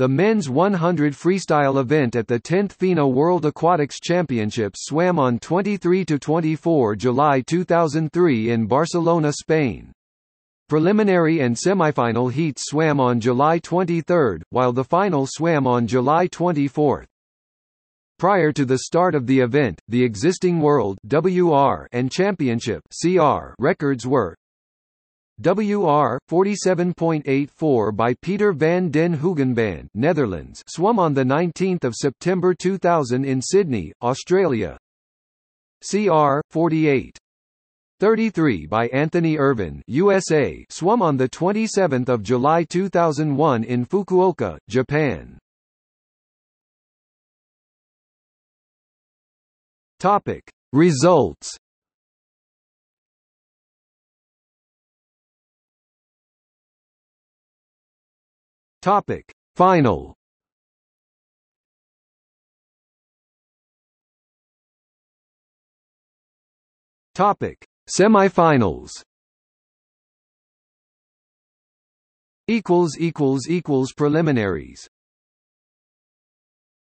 The men's 100 freestyle event at the 10th FINA World Aquatics Championships swam on 23–24 July 2003 in Barcelona, Spain. Preliminary and semifinal heats swam on July 23, while the final swam on July 24. Prior to the start of the event, the existing World WR and Championship CR records were WR 47.84 by Peter van den Hoogenband, Netherlands, swum on the 19th of September 2000 in Sydney, Australia. CR 48 33 by Anthony Ervin, USA, swum on the 27th of July 2001 in Fukuoka, Japan. Topic: Results Topic: Final. Topic: Semifinals. Equals equals equals preliminaries.